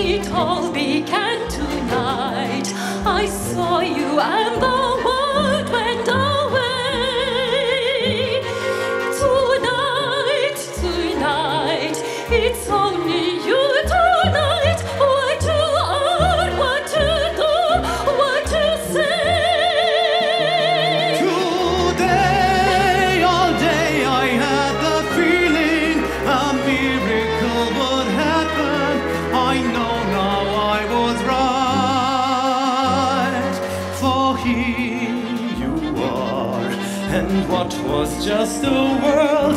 it all began tonight. I saw you and the world went away. Tonight, tonight, it's only here you are, and what was just a world.